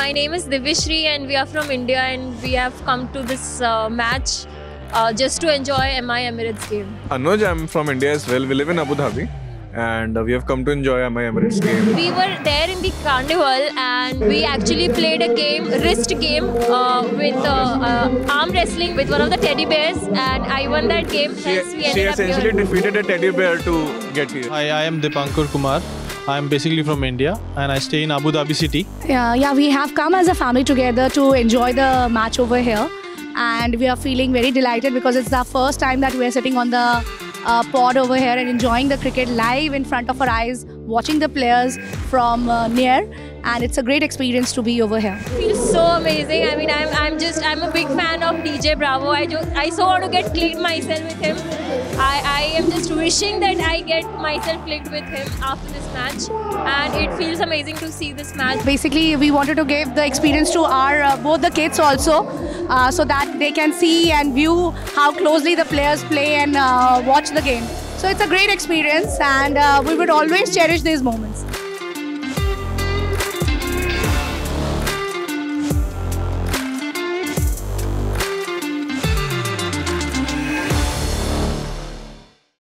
my name is Divishri, and we are from India, and we have come to this uh, match uh, just to enjoy MI Emirates game. Anuj, I'm from India as well. We live in Abu Dhabi and uh, we have come to enjoy MI Emirates game. We were there in the carnival, and we actually played a game, wrist game, uh, with uh, uh, arm wrestling with one of the teddy bears, and I won that game. She, Hence, we she ended up essentially here. defeated a teddy bear to get here. Hi, I am Dipankar Kumar. I am basically from India and I stay in Abu Dhabi city. Yeah, yeah, we have come as a family together to enjoy the match over here, and we are feeling very delighted because it's the first time that we are sitting on the uh, pod over here and enjoying the cricket live in front of our eyes, watching the players from uh, near, and it's a great experience to be over here. It feels so amazing. I mean, I'm, I'm just, I'm a big fan of DJ Bravo. I just, I so want to get clicked myself with him. I, I am just wishing that I get myself clicked with him after this match, and it feels amazing to see this match. Basically, we wanted to give the experience to our uh, both the kids also, uh, so that they can see and view how closely the players play and uh, watch the game. So it's a great experience, and uh, we would always cherish these moments.